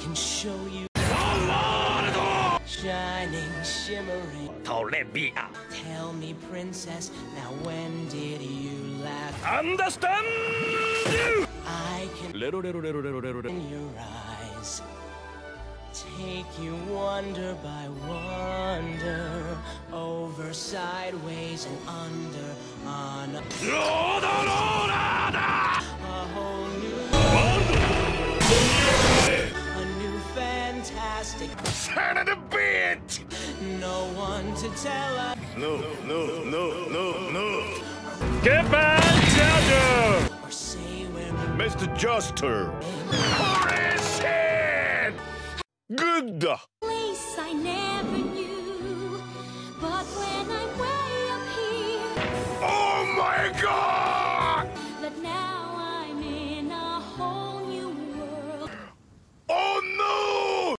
can show you shining, shimmering. トレビア Tell me, princess, now when did you laugh? Understand I can レロレロレロレロレロレ in your eyes. Take you wonder by wonder, over, sideways, and under, on a, Son of a bitch! No one to tell us. No, no, no, no, no. Get back, Judger! Mr. Joestar. Good. Place I never